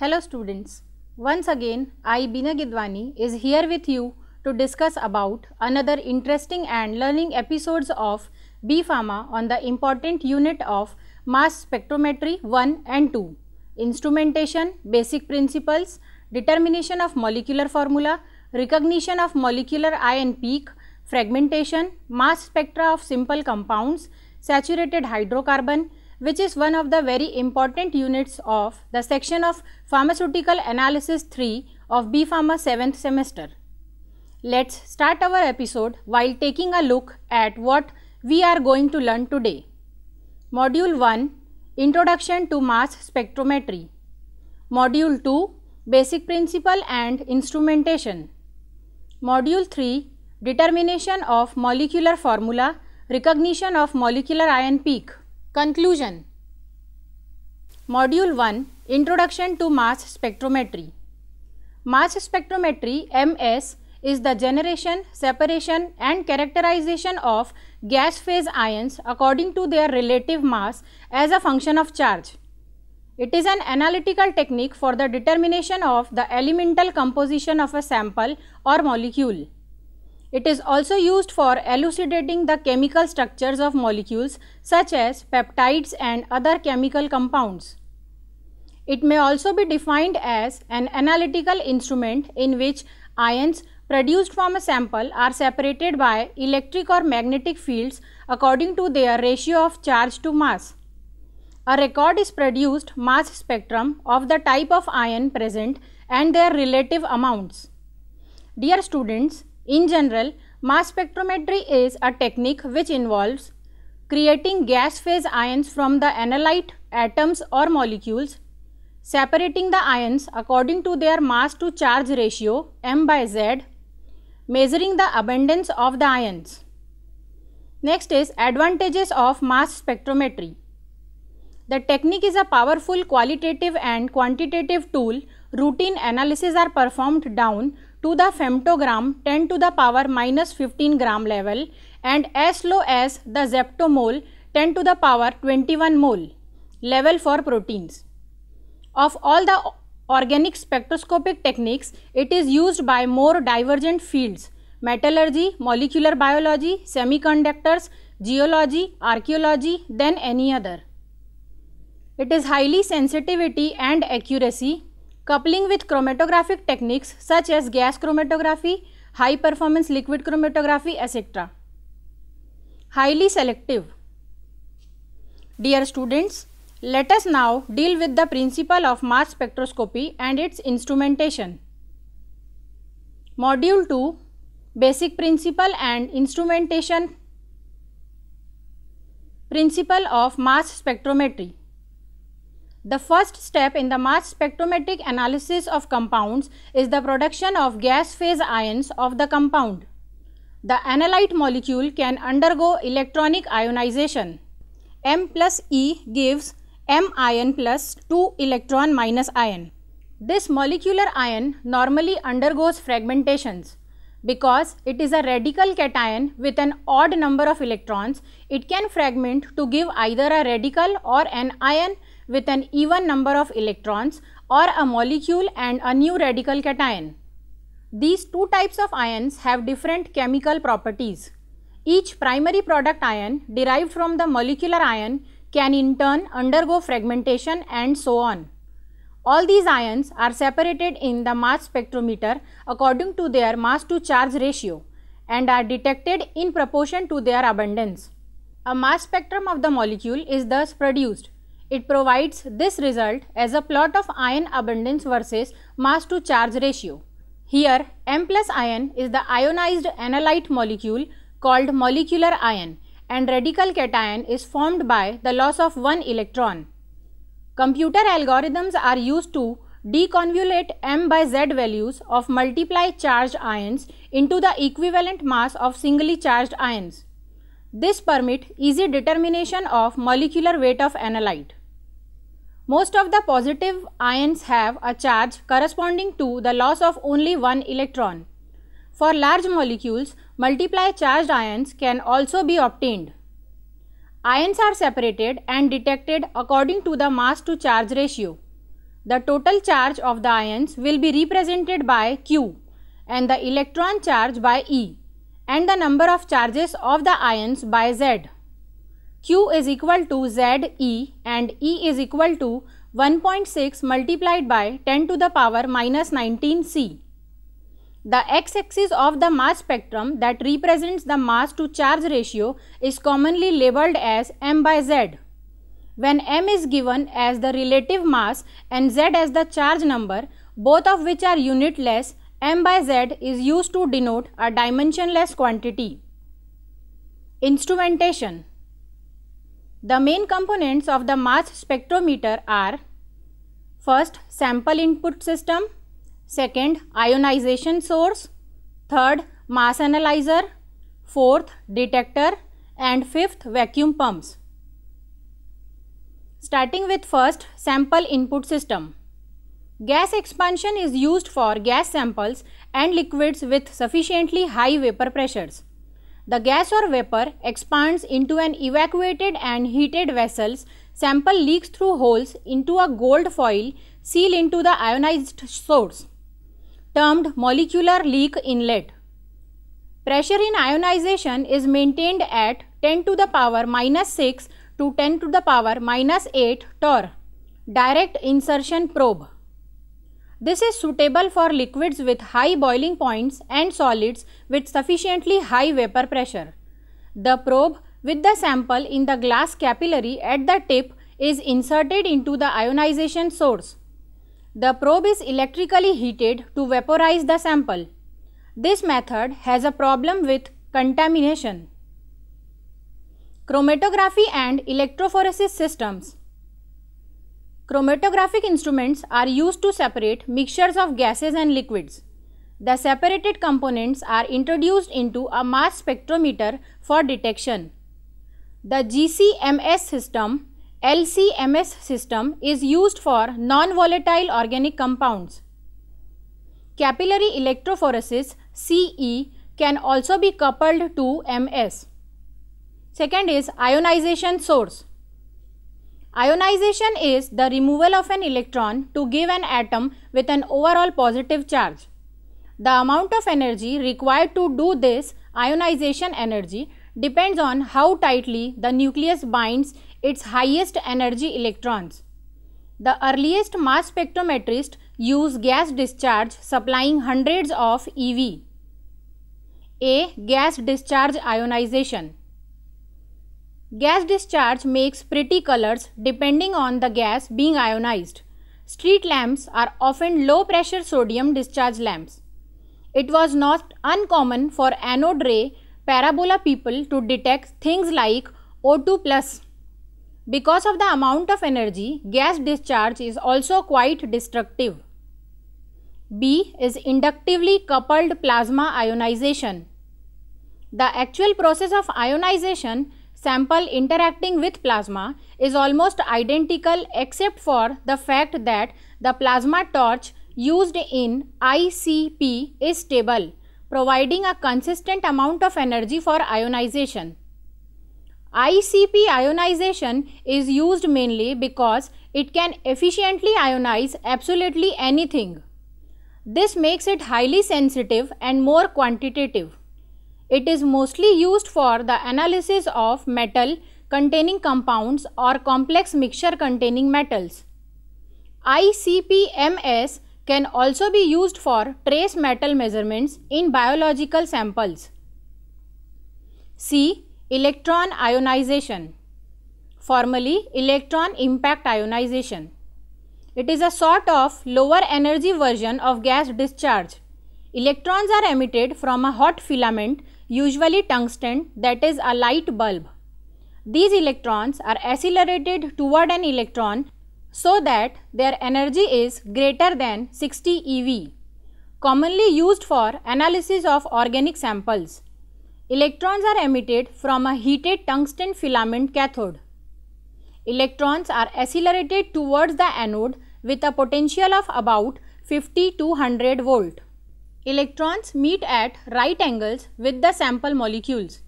Hello students. Once again I Bina Gidwani is here with you to discuss about another interesting and learning episodes of B Pharma on the important unit of mass spectrometry 1 and 2 instrumentation basic principles determination of molecular formula recognition of molecular ion peak fragmentation mass spectra of simple compounds saturated hydrocarbon which is one of the very important units of the section of pharmaceutical analysis 3 of B Pharma 7th semester. Let's start our episode while taking a look at what we are going to learn today. Module 1 Introduction to Mass Spectrometry Module 2 Basic Principle and Instrumentation Module 3 Determination of Molecular Formula Recognition of Molecular Ion Peak Conclusion Module 1 Introduction to Mass Spectrometry Mass spectrometry MS is the generation, separation and characterization of gas phase ions according to their relative mass as a function of charge. It is an analytical technique for the determination of the elemental composition of a sample or molecule. It is also used for elucidating the chemical structures of molecules such as peptides and other chemical compounds. It may also be defined as an analytical instrument in which ions produced from a sample are separated by electric or magnetic fields according to their ratio of charge to mass. A record is produced mass spectrum of the type of ion present and their relative amounts. Dear students, in general, mass spectrometry is a technique which involves creating gas phase ions from the analyte atoms or molecules, separating the ions according to their mass to charge ratio m by z, measuring the abundance of the ions. Next is advantages of mass spectrometry. The technique is a powerful qualitative and quantitative tool. Routine analysis are performed down to the femtogram 10 to the power minus 15 gram level and as low as the zeptomole 10 to the power 21 mole level for proteins. Of all the organic spectroscopic techniques, it is used by more divergent fields metallurgy, molecular biology, semiconductors, geology, archaeology than any other. It is highly sensitivity and accuracy coupling with chromatographic techniques such as gas chromatography, high performance liquid chromatography etc. Highly selective. Dear students, let us now deal with the principle of mass spectroscopy and its instrumentation. Module 2 Basic Principle and Instrumentation Principle of Mass Spectrometry the first step in the mass spectrometric analysis of compounds is the production of gas phase ions of the compound. The analyte molecule can undergo electronic ionization. M plus E gives M ion plus 2 electron minus ion. This molecular ion normally undergoes fragmentations. Because it is a radical cation with an odd number of electrons, it can fragment to give either a radical or an ion with an even number of electrons or a molecule and a new radical cation. These two types of ions have different chemical properties. Each primary product ion derived from the molecular ion can in turn undergo fragmentation and so on. All these ions are separated in the mass spectrometer according to their mass to charge ratio and are detected in proportion to their abundance. A mass spectrum of the molecule is thus produced it provides this result as a plot of ion abundance versus mass to charge ratio. Here M plus ion is the ionized analyte molecule called molecular ion and radical cation is formed by the loss of one electron. Computer algorithms are used to deconvolute m by z values of multiply charged ions into the equivalent mass of singly charged ions. This permit easy determination of molecular weight of analyte. Most of the positive ions have a charge corresponding to the loss of only one electron. For large molecules, multiply charged ions can also be obtained. Ions are separated and detected according to the mass to charge ratio. the total charge of the ions will be represented by Q and the electron charge by E and the number of charges of the ions by Z. Q is equal to ZE and E is equal to 1.6 multiplied by 10 to the power minus 19 C. The x-axis of the mass spectrum that represents the mass to charge ratio is commonly labeled as m by z. When m is given as the relative mass and z as the charge number, both of which are unitless, m by z is used to denote a dimensionless quantity. Instrumentation The main components of the mass spectrometer are First, sample input system second ionization source, third mass analyzer, fourth detector and fifth vacuum pumps. Starting with first sample input system. Gas expansion is used for gas samples and liquids with sufficiently high vapor pressures. The gas or vapor expands into an evacuated and heated vessels. Sample leaks through holes into a gold foil sealed into the ionized source termed molecular leak inlet. Pressure in ionization is maintained at 10 to the power minus 6 to 10 to the power minus 8 torr, direct insertion probe. This is suitable for liquids with high boiling points and solids with sufficiently high vapor pressure. The probe with the sample in the glass capillary at the tip is inserted into the ionization source. The probe is electrically heated to vaporize the sample. This method has a problem with contamination. Chromatography and electrophoresis systems. Chromatographic instruments are used to separate mixtures of gases and liquids. The separated components are introduced into a mass spectrometer for detection. The GCMS system LCMS system is used for non-volatile organic compounds. Capillary electrophoresis CE can also be coupled to MS. Second is ionization source. Ionization is the removal of an electron to give an atom with an overall positive charge. The amount of energy required to do this ionization energy depends on how tightly the nucleus binds its highest energy electrons. The earliest mass spectrometrists use gas discharge supplying hundreds of eV. A. Gas discharge ionization. Gas discharge makes pretty colors depending on the gas being ionized. Street lamps are often low pressure sodium discharge lamps. It was not uncommon for anode ray parabola people to detect things like O2 plus because of the amount of energy, gas discharge is also quite destructive. B is inductively coupled plasma ionization. The actual process of ionization sample interacting with plasma is almost identical except for the fact that the plasma torch used in ICP is stable, providing a consistent amount of energy for ionization. ICP ionization is used mainly because it can efficiently ionize absolutely anything. This makes it highly sensitive and more quantitative. It is mostly used for the analysis of metal containing compounds or complex mixture containing metals. ICP-MS can also be used for trace metal measurements in biological samples. C. Electron ionization, formally electron impact ionization. It is a sort of lower energy version of gas discharge. Electrons are emitted from a hot filament, usually tungsten, that is a light bulb. These electrons are accelerated toward an electron so that their energy is greater than 60 eV, commonly used for analysis of organic samples. Electrons are emitted from a heated tungsten filament cathode. Electrons are accelerated towards the anode with a potential of about 50 to 100 volt. Electrons meet at right angles with the sample molecules.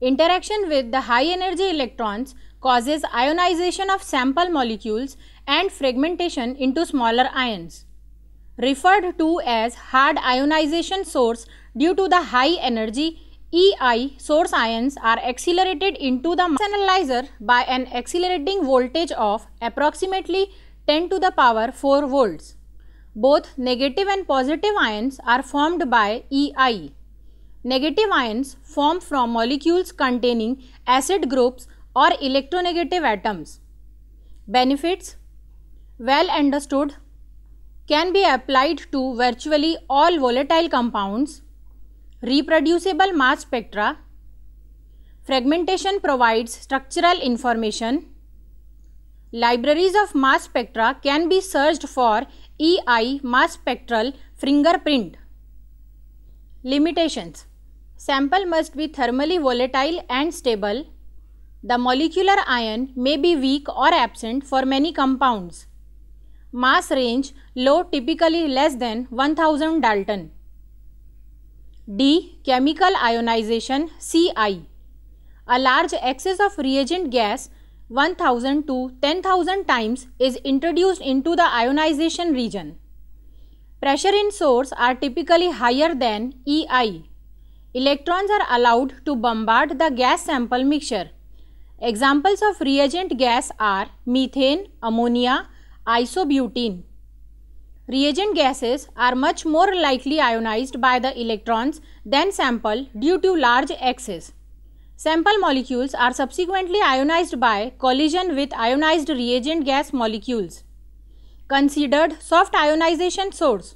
Interaction with the high energy electrons causes ionization of sample molecules and fragmentation into smaller ions. Referred to as hard ionization source due to the high energy EI source ions are accelerated into the mass analyzer by an accelerating voltage of approximately 10 to the power 4 volts. Both negative and positive ions are formed by EI. Negative ions form from molecules containing acid groups or electronegative atoms. Benefits? Well understood. Can be applied to virtually all volatile compounds, reproducible mass spectra, fragmentation provides structural information, libraries of mass spectra can be searched for EI mass spectral fingerprint. Limitations Sample must be thermally volatile and stable. The molecular ion may be weak or absent for many compounds. Mass range low typically less than 1000 Dalton. D. Chemical ionization CI. A large excess of reagent gas 1000 to 10,000 times is introduced into the ionization region. Pressure in source are typically higher than EI. Electrons are allowed to bombard the gas sample mixture. Examples of reagent gas are methane, ammonia, isobutene. Reagent gases are much more likely ionized by the electrons than sample due to large excess. Sample molecules are subsequently ionized by collision with ionized reagent gas molecules. Considered soft ionization source.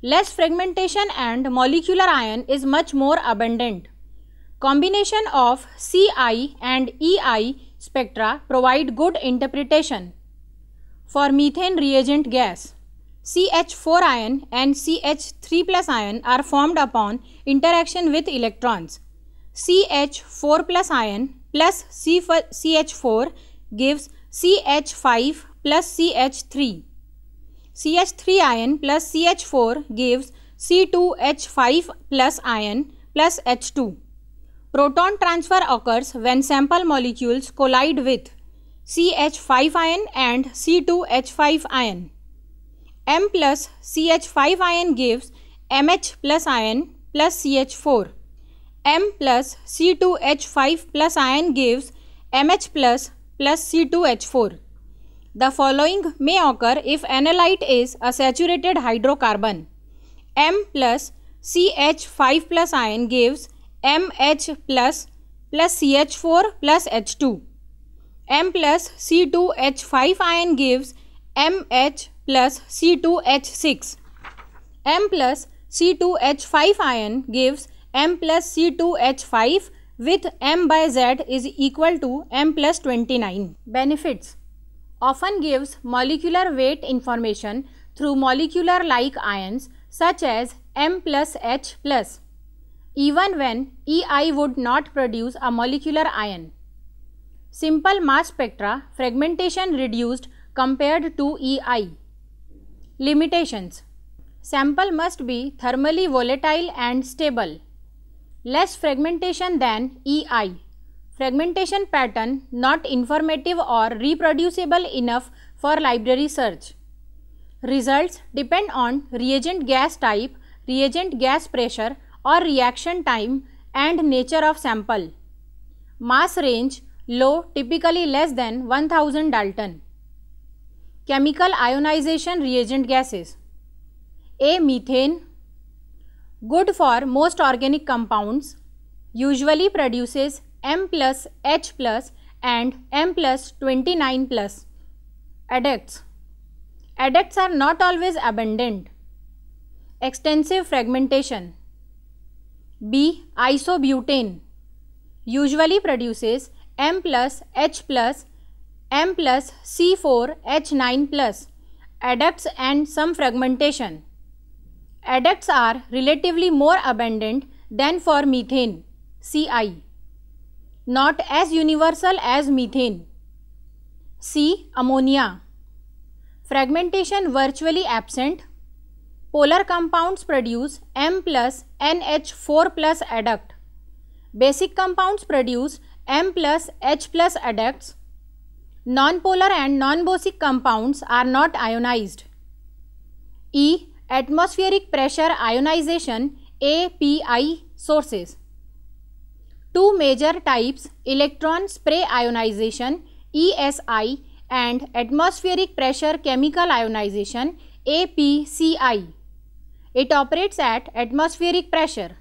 Less fragmentation and molecular ion is much more abundant. Combination of CI and EI spectra provide good interpretation. For methane reagent gas, CH4 ion and CH3 plus ion are formed upon interaction with electrons. CH4 plus ion plus CH4 gives CH5 plus CH3. CH3 ion plus CH4 gives C2H5 plus ion plus H2. Proton transfer occurs when sample molecules collide with CH5 ion and C2H5 ion. M plus CH5 ion gives MH plus ion plus CH4. M plus C2H5 plus ion gives MH plus plus C2H4. The following may occur if analyte is a saturated hydrocarbon. M plus CH5 plus ion gives MH plus plus CH4 plus H2. M plus C2H5 ion gives MH plus C2H6. M plus C2H5 ion gives m plus C2H5 with m by z is equal to m plus 29. Benefits Often gives molecular weight information through molecular like ions such as m plus h plus even when EI would not produce a molecular ion. Simple mass spectra fragmentation reduced compared to EI. Limitations Sample must be thermally volatile and stable less fragmentation than EI. Fragmentation pattern not informative or reproducible enough for library search. Results depend on reagent gas type, reagent gas pressure or reaction time and nature of sample. Mass range low typically less than 1000 Dalton. Chemical ionization reagent gases. A. Methane good for most organic compounds, usually produces M plus H plus and M plus 29 plus. Adducts Adducts are not always abundant. Extensive fragmentation. B. Isobutane usually produces M plus H plus M plus C4 H9 plus. Adducts and some fragmentation. Adducts are relatively more abundant than for methane, CI, not as universal as methane. C. Ammonia. Fragmentation virtually absent. Polar compounds produce M plus NH4 plus adduct. Basic compounds produce M plus H plus adducts. Non-polar and non-Bosic compounds are not ionized. E. Atmospheric pressure ionization API sources. Two major types electron spray ionization ESI and atmospheric pressure chemical ionization APCI. It operates at atmospheric pressure.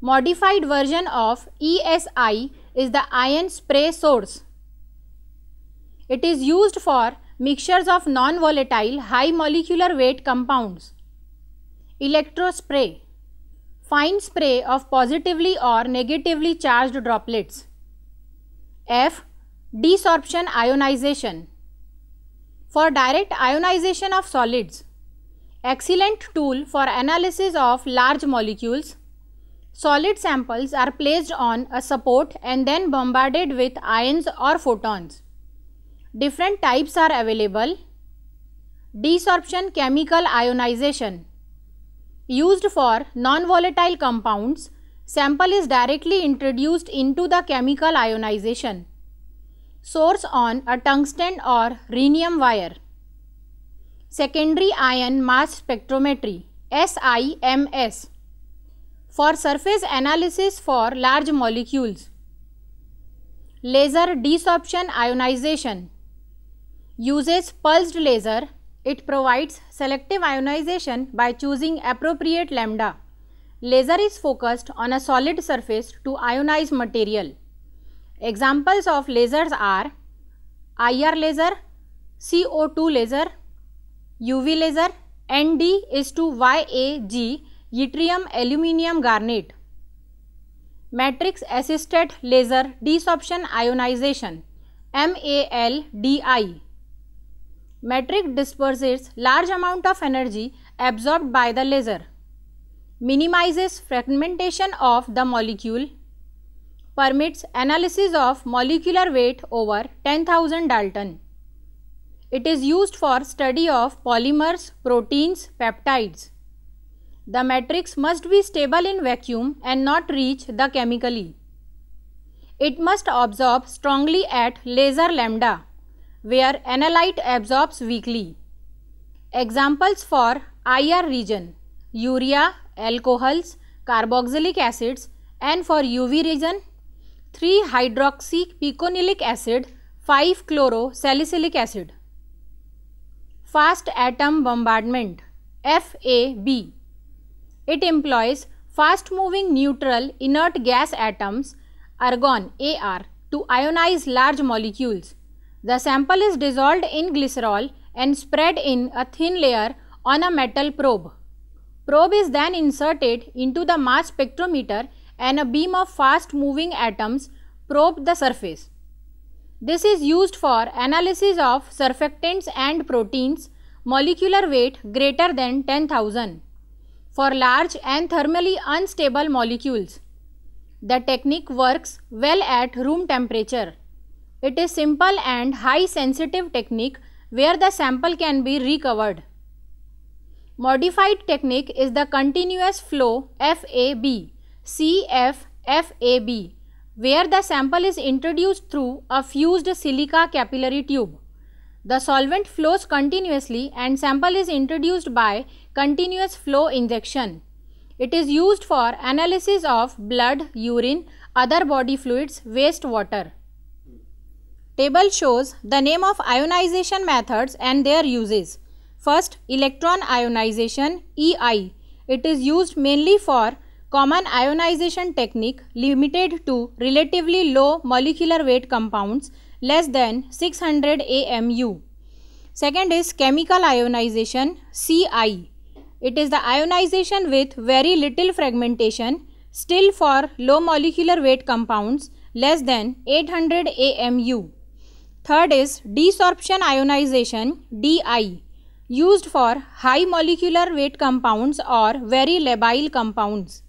Modified version of ESI is the ion spray source. It is used for mixtures of non-volatile high molecular weight compounds. Electrospray Fine spray of positively or negatively charged droplets. F. Desorption ionization For direct ionization of solids. Excellent tool for analysis of large molecules. Solid samples are placed on a support and then bombarded with ions or photons. Different types are available. Desorption chemical ionization used for non-volatile compounds, sample is directly introduced into the chemical ionization. Source on a tungsten or rhenium wire. Secondary ion mass spectrometry SIMS for surface analysis for large molecules. Laser desorption ionization uses pulsed laser. It provides selective ionization by choosing appropriate lambda. Laser is focused on a solid surface to ionize material. Examples of lasers are IR laser, CO2 laser, UV laser, ND is to YAG yttrium aluminium garnet. Matrix assisted laser desorption ionization MALDI. Matrix disperses large amount of energy absorbed by the laser. Minimizes fragmentation of the molecule. Permits analysis of molecular weight over 10,000 Dalton. It is used for study of polymers, proteins, peptides. The matrix must be stable in vacuum and not reach the chemically. It must absorb strongly at laser lambda, where analyte absorbs weakly. Examples for IR region urea, alcohols, carboxylic acids and for UV region 3 hydroxy picolinic acid 5 chloro salicylic acid. Fast atom bombardment FAB it employs fast moving neutral inert gas atoms argon AR to ionize large molecules. The sample is dissolved in glycerol and spread in a thin layer on a metal probe. Probe is then inserted into the mass spectrometer and a beam of fast moving atoms probe the surface. This is used for analysis of surfactants and proteins molecular weight greater than 10,000 for large and thermally unstable molecules. The technique works well at room temperature. It is simple and high sensitive technique where the sample can be recovered. Modified technique is the continuous flow FAB, CFFAB, where the sample is introduced through a fused silica capillary tube. The solvent flows continuously and sample is introduced by continuous flow injection. It is used for analysis of blood, urine, other body fluids, waste water. Table shows the name of ionization methods and their uses. First, electron ionization EI. It is used mainly for common ionization technique limited to relatively low molecular weight compounds less than 600 AMU. Second is chemical ionization CI. It is the ionization with very little fragmentation still for low molecular weight compounds less than 800 AMU. Third is desorption ionization DI used for high molecular weight compounds or very labile compounds.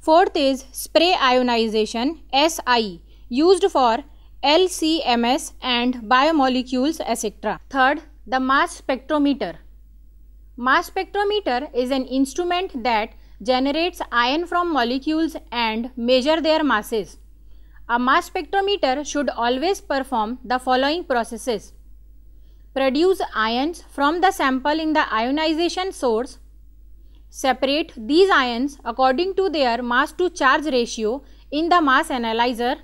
Fourth is spray ionization SI used for LCMS and biomolecules etc. Third, the mass spectrometer. Mass spectrometer is an instrument that generates ion from molecules and measure their masses. A mass spectrometer should always perform the following processes. Produce ions from the sample in the ionization source. Separate these ions according to their mass to charge ratio in the mass analyzer.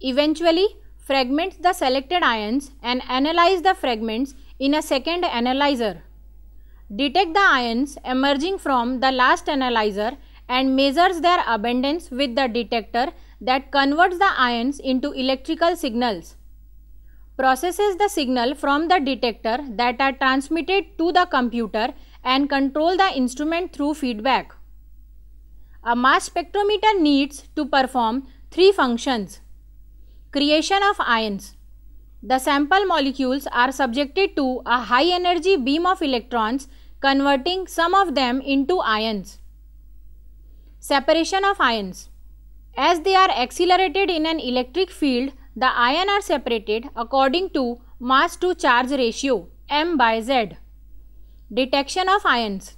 Eventually, fragment the selected ions and analyze the fragments in a second analyzer. Detect the ions emerging from the last analyzer and measures their abundance with the detector that converts the ions into electrical signals. Processes the signal from the detector that are transmitted to the computer and control the instrument through feedback. A mass spectrometer needs to perform three functions. Creation of ions. The sample molecules are subjected to a high energy beam of electrons converting some of them into ions. Separation of ions. As they are accelerated in an electric field, the ion are separated according to mass to charge ratio m by z. Detection of ions.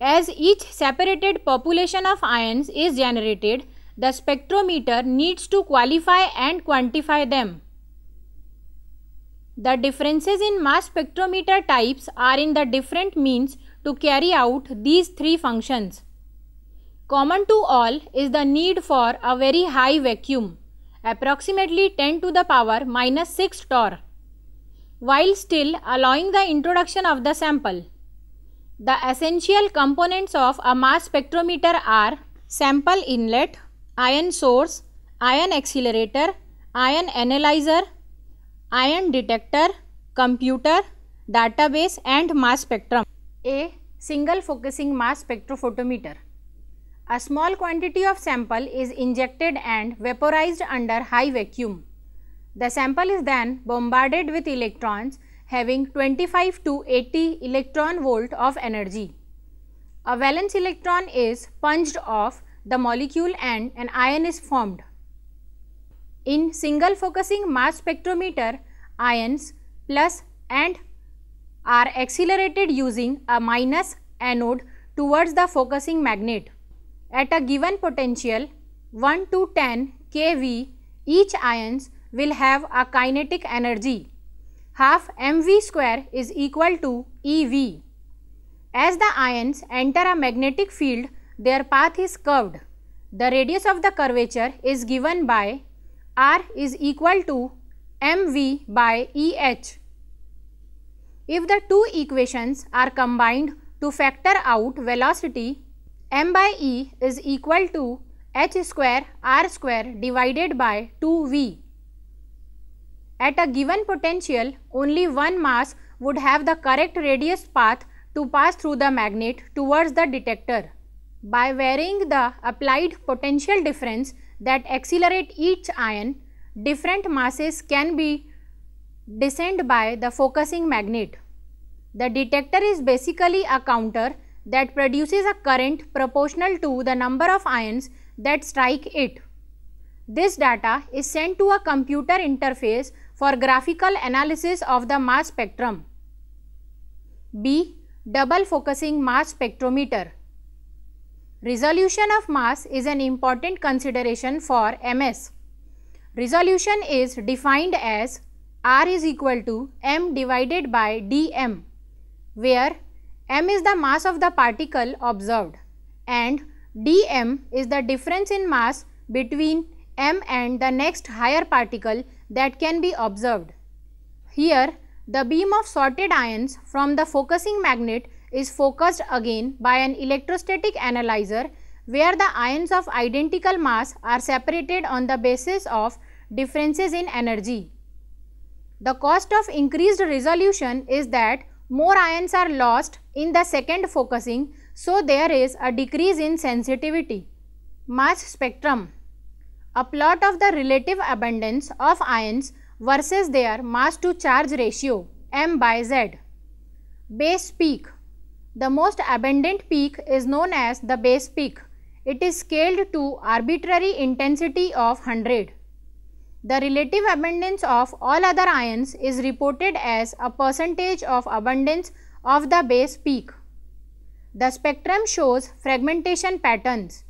As each separated population of ions is generated, the spectrometer needs to qualify and quantify them. The differences in mass spectrometer types are in the different means to carry out these three functions. Common to all is the need for a very high vacuum, approximately 10 to the power minus 6 torr, while still allowing the introduction of the sample. The essential components of a mass spectrometer are sample inlet, ion source, ion accelerator, ion analyzer, ion detector, computer, database and mass spectrum. A single focusing mass spectrophotometer. A small quantity of sample is injected and vaporized under high vacuum. The sample is then bombarded with electrons having 25 to 80 electron volt of energy. A valence electron is punched off the molecule and an ion is formed. In single focusing mass spectrometer, ions plus and are accelerated using a minus anode towards the focusing magnet. At a given potential 1 to 10 kV, each ions will have a kinetic energy. Half mv square is equal to EV. As the ions enter a magnetic field, their path is curved. The radius of the curvature is given by R is equal to mv by EH. If the two equations are combined to factor out velocity, m by e is equal to h square r square divided by 2v. At a given potential, only one mass would have the correct radius path to pass through the magnet towards the detector. By varying the applied potential difference that accelerate each ion, different masses can be descend by the focusing magnet. The detector is basically a counter that produces a current proportional to the number of ions that strike it. This data is sent to a computer interface for graphical analysis of the mass spectrum. B. Double focusing mass spectrometer. Resolution of mass is an important consideration for MS. Resolution is defined as R is equal to m divided by dm, where m is the mass of the particle observed and dm is the difference in mass between m and the next higher particle that can be observed. Here the beam of sorted ions from the focusing magnet is focused again by an electrostatic analyzer where the ions of identical mass are separated on the basis of differences in energy. The cost of increased resolution is that more ions are lost in the second focusing, so there is a decrease in sensitivity. Mass spectrum A plot of the relative abundance of ions versus their mass to charge ratio m by z. Base peak The most abundant peak is known as the base peak. It is scaled to arbitrary intensity of 100. The relative abundance of all other ions is reported as a percentage of abundance of the base peak. The spectrum shows fragmentation patterns.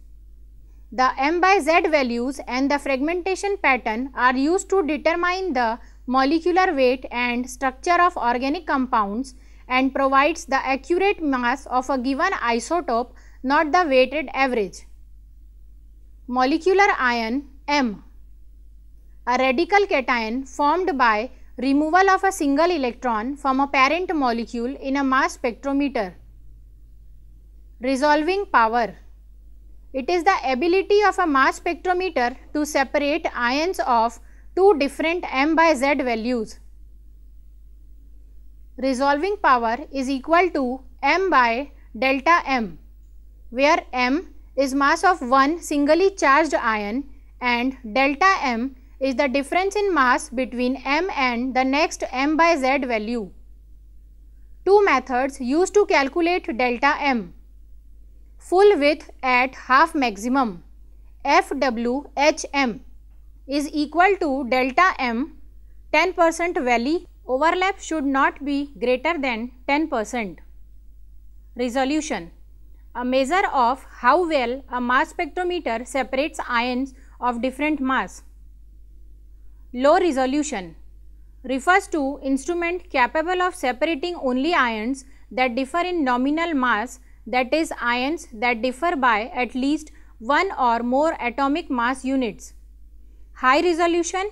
The m by z values and the fragmentation pattern are used to determine the molecular weight and structure of organic compounds and provides the accurate mass of a given isotope not the weighted average. Molecular ion M A radical cation formed by removal of a single electron from a parent molecule in a mass spectrometer. Resolving power It is the ability of a mass spectrometer to separate ions of two different m by z values. Resolving power is equal to m by delta m, where m is mass of one singly charged ion and delta m is the difference in mass between m and the next m by z value. Two methods used to calculate delta m. Full width at half maximum FWHM is equal to delta m 10 percent valley overlap should not be greater than 10 percent. Resolution a measure of how well a mass spectrometer separates ions of different mass. Low resolution refers to instrument capable of separating only ions that differ in nominal mass that is ions that differ by at least one or more atomic mass units. High resolution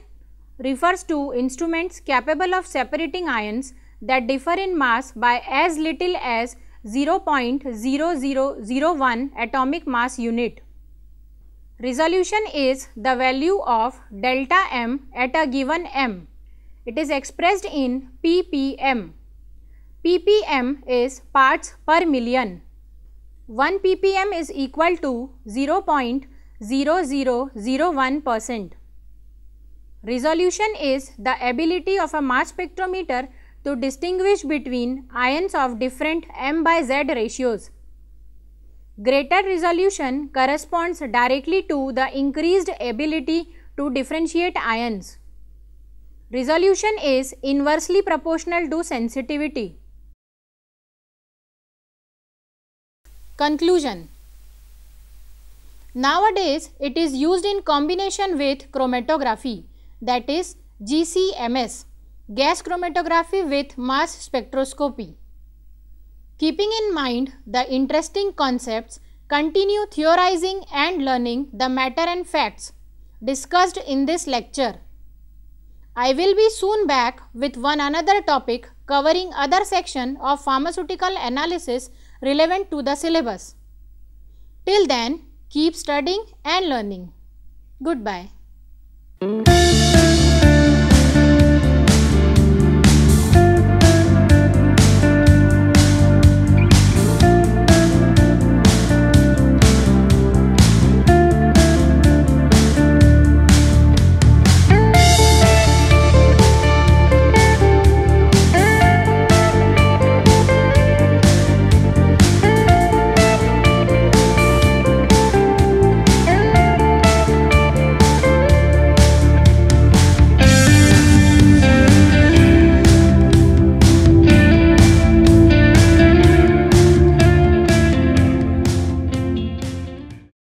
refers to instruments capable of separating ions that differ in mass by as little as 0.0001 atomic mass unit. Resolution is the value of delta m at a given m. It is expressed in ppm. ppm is parts per million. 1 ppm is equal to 0.0001 percent. Resolution is the ability of a mass spectrometer to distinguish between ions of different m by z ratios. Greater resolution corresponds directly to the increased ability to differentiate ions. Resolution is inversely proportional to sensitivity. Conclusion Nowadays, it is used in combination with chromatography that is GCMS, gas chromatography with mass spectroscopy. Keeping in mind the interesting concepts, continue theorizing and learning the matter and facts discussed in this lecture. I will be soon back with one another topic covering other section of pharmaceutical analysis relevant to the syllabus. Till then, keep studying and learning. Goodbye.